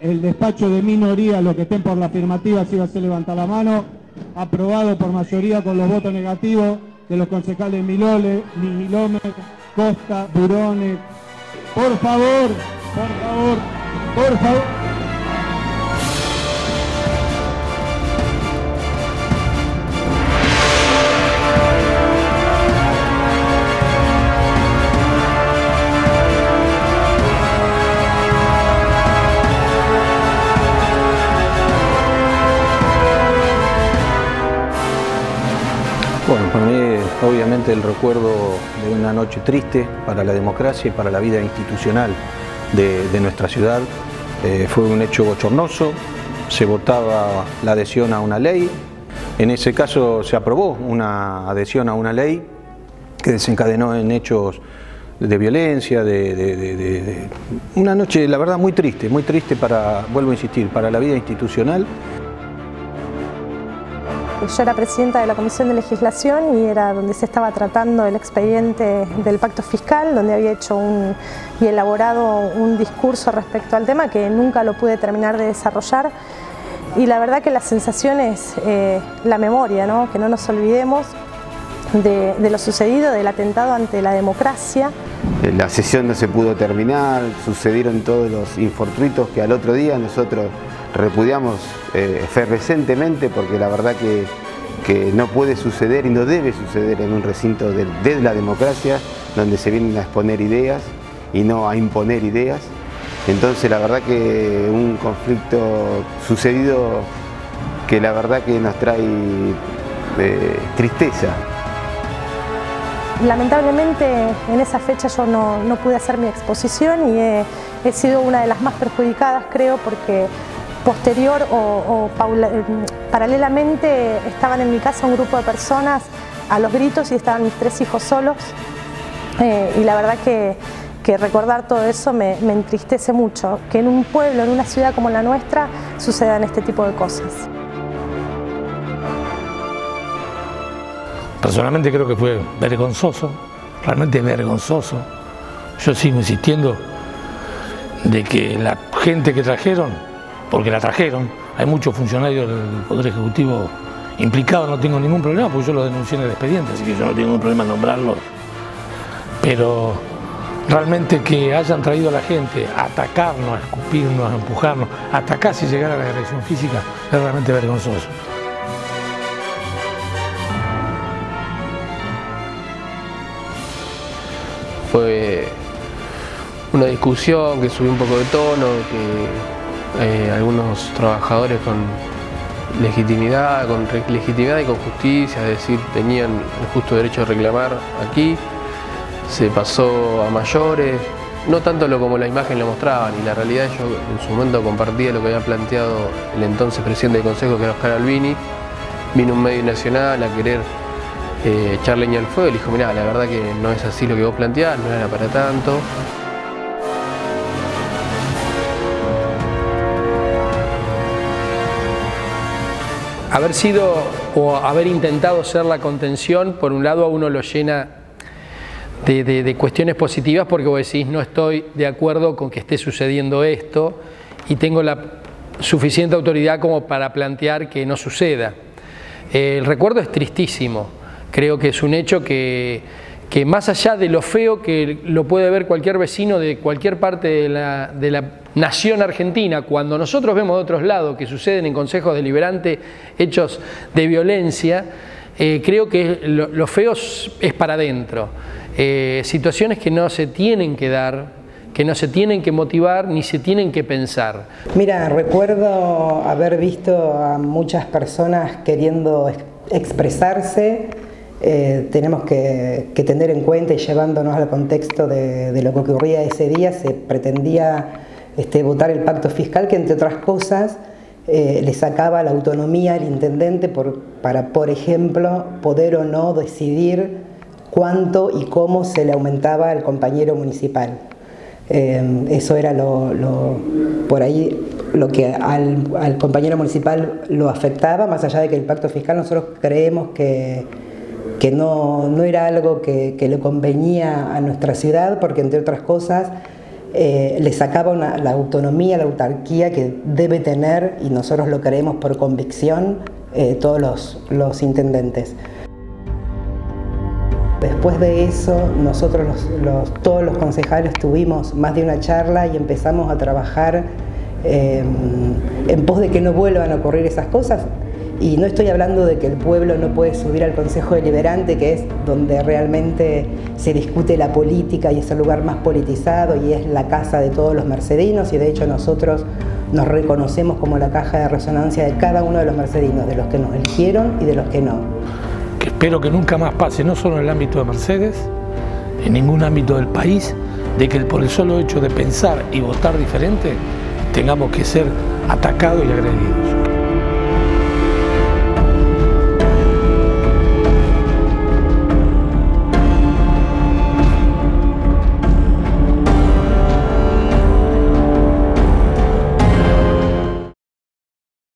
el despacho de minoría, los que estén por la afirmativa, si va a hacer levantar la mano. Aprobado por mayoría con los votos negativos de los concejales Milole, Milome, Costa, Burone. Por favor, por favor, por favor. Bueno, para mí obviamente el recuerdo de una noche triste para la democracia y para la vida institucional de, nuestra ciudad. Eh, fue un hecho bochornoso, se votaba la adhesión a una ley, en ese caso se aprobó una adhesión a una ley que desencadenó en hechos de violencia, de, una noche, la verdad, muy triste, muy triste para, vuelvo a insistir, para la vida institucional yo era presidenta de la Comisión de Legislación y era donde se estaba tratando el expediente del pacto fiscal, donde había hecho y elaborado un discurso respecto al tema que nunca lo pude terminar de desarrollar. Y la verdad que la sensación es eh, la memoria, que no nos olvidemos de, lo sucedido, del atentado ante la democracia. La sesión no se pudo terminar, sucedieron todos los infortuitos que al otro día nosotros repudiamos eh, efervescentemente porque la verdad que, no puede suceder y no debe suceder en un recinto de, la democracia donde se vienen a exponer ideas y no a imponer ideas. Entonces la verdad que un conflicto sucedido que la verdad que nos trae eh, tristeza. Lamentablemente en esa fecha yo no, pude hacer mi exposición y he sido una de las más perjudicadas creo porque posterior o, eh, paralelamente estaban en mi casa un grupo de personas a los gritos y estaban mis tres hijos solos eh, y la verdad que, recordar todo eso me, me, entristece mucho, que en un pueblo, en una ciudad como la nuestra, sucedan este tipo de cosas. Personalmente creo que fue vergonzoso, realmente vergonzoso. Yo sigo insistiendo de que la gente que trajeron porque la trajeron. Hay muchos funcionarios del Poder Ejecutivo implicados, no tengo ningún problema, porque yo lo denuncié en el expediente, así que yo no tengo ningún problema en nombrarlos. Pero realmente que hayan traído a la gente a atacarnos, a escupirnos, a empujarnos, hasta casi llegar a la agresión física, es realmente vergonzoso. Fue una discusión que subió un poco de tono, que eh, algunos trabajadores con legitimidad, con legitimidad y con justicia, es decir, tenían el justo derecho de reclamar aquí, se pasó a mayores, no tanto lo como la imagen lo mostraban, y la realidad yo en su momento compartía lo que había planteado el entonces presidente del Consejo, que era Oscar Albini, vino un medio nacional a querer eh, echar leña al fuego, y le dijo, mirá, la verdad que no es así lo que vos planteás, no era para tanto. Haber sido o haber intentado ser la contención, por un lado a uno lo llena de, cuestiones positivas porque vos decís no estoy de acuerdo con que esté sucediendo esto y tengo la suficiente autoridad como para plantear que no suceda. El recuerdo es tristísimo, creo que es un hecho que, que más allá de lo feo que lo puede ver cualquier vecino de cualquier parte de la, de la nación argentina, cuando nosotros vemos de otros lados que suceden en consejos deliberantes hechos de violencia, eh, creo que lo, feo es para adentro. Eh, situaciones que no se tienen que dar, que no se tienen que motivar ni se tienen que pensar. Mira, recuerdo haber visto a muchas personas queriendo expresarse. Eh, tenemos que, tener en cuenta y llevándonos al contexto de, de lo que ocurría ese día, se pretendía este, votar el pacto fiscal que entre otras cosas eh, le sacaba la autonomía al intendente para, por ejemplo, poder o no decidir cuánto y cómo se le aumentaba al compañero municipal. Eh, eso era lo, por ahí lo que al, compañero municipal lo afectaba, más allá de que el pacto fiscal nosotros creemos que, que no, era algo que, que le convenía a nuestra ciudad, porque entre otras cosas eh, le sacaba la autonomía, la autarquía que debe tener, y nosotros lo creemos por convicción, eh, todos los, intendentes. Después de eso, nosotros todos los concejales tuvimos más de una charla y empezamos a trabajar em, en pos de que no vuelvan a ocurrir esas cosas. Y no estoy hablando de que el pueblo no puede subir al Consejo Deliberante, que es donde realmente se discute la política y es el lugar más politizado y es la casa de todos los mercedinos y de hecho nosotros nos reconocemos como la caja de resonancia de cada uno de los mercedinos, de los que nos eligieron y de los que no. Que espero que nunca más pase, no solo en el ámbito de Mercedes, en ningún ámbito del país, de que por el solo hecho de pensar y votar diferente tengamos que ser atacados y agredidos.